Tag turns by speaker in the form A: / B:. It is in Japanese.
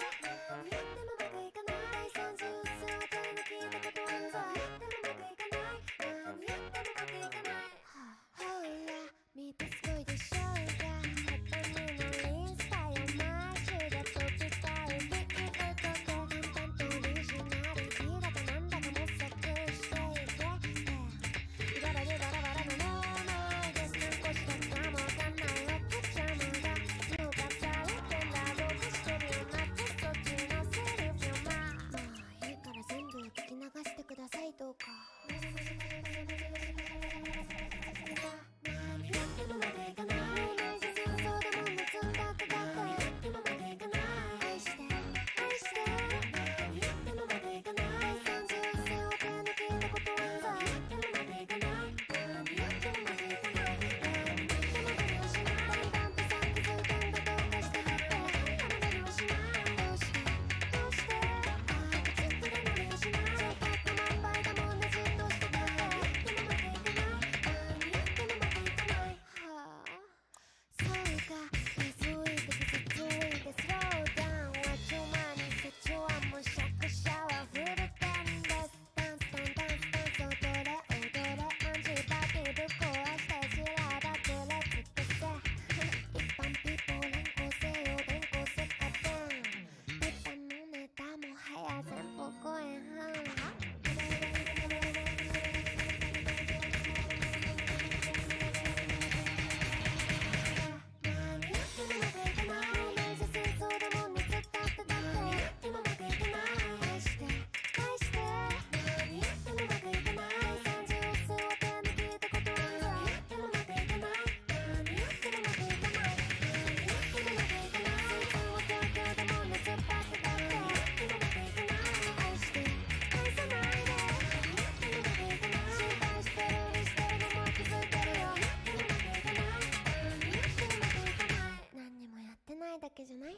A: Thank you. けじゃない？